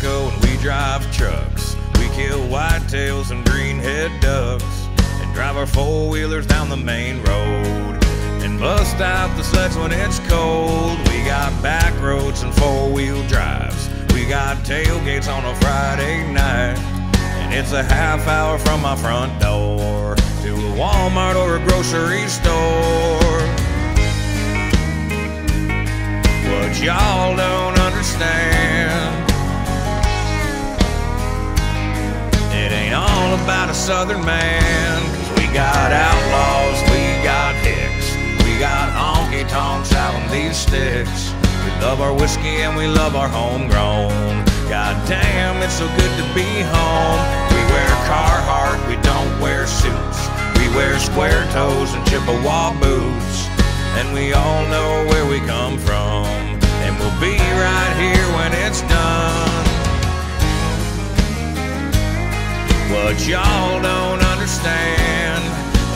And we drive trucks. We kill whitetails and greenhead ducks and drive our four wheelers down the main road and bust out the sleds when it's cold. We got back roads and four wheel drives. We got tailgates on a Friday night. And it's a half hour from my front door to a Walmart or a grocery store. What y'all know? Southern man. Cause we got outlaws, we got hicks, we got honky tonks out on these sticks. We love our whiskey and we love our homegrown. God damn, it's so good to be home. We wear Carhartt, we don't wear suits. We wear square toes and Chippewa boots. And we all know where we come from. And we'll be right here when it's done. What y'all don't understand,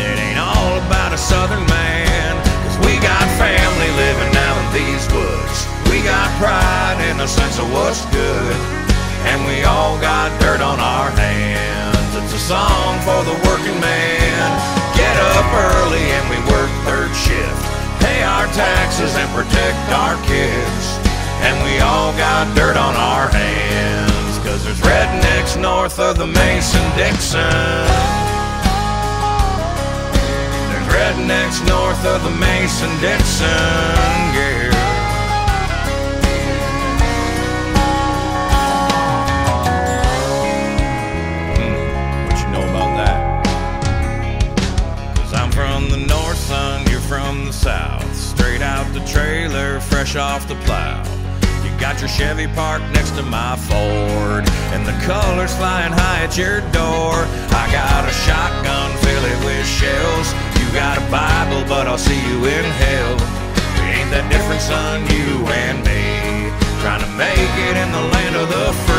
it ain't all about a southern man. Cause we got family living out in these woods. We got pride in the sense of what's good. And we all got dirt on our hands. It's a song for the working man. Get up early and we work third shift. Pay our taxes and protect our kids. And we all got dirt on our hands. North of the Mason Dixon. There's rednecks north of the Mason Dixon, yeah. Hmm, what you know about that? Cause I'm from the north, son, you're from the south. Straight out the trailer, fresh off the plow. You got your Chevy parked next to my Ford, and flying high at your door. I got a shotgun, fill it with shells. You got a Bible, but I'll see you in hell. Ain't that different, son, you and me. Trying to make it in the land of the free.